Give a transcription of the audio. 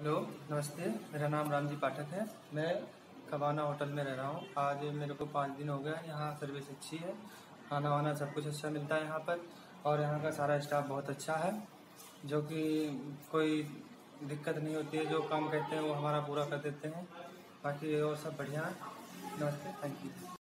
Hello, नमस्ते। मेरा नाम रामजी पाठक है। मैं खबाना होटल में रह रहा हूँ। आज मेरे को पाँच दिन हो गया यहाँ सर्विस अच्छी है। खाना वाना सब कुछ अच्छा मिलता है यहाँ पर और यहाँ का सारा स्टाफ बहुत अच्छा है, जो कि कोई दिक्कत नहीं होती है। जो काम कहते हैं वो हमारा पूरा कर देते हैं। बाकी और सब बढ़िया है। नमस्ते। Thank you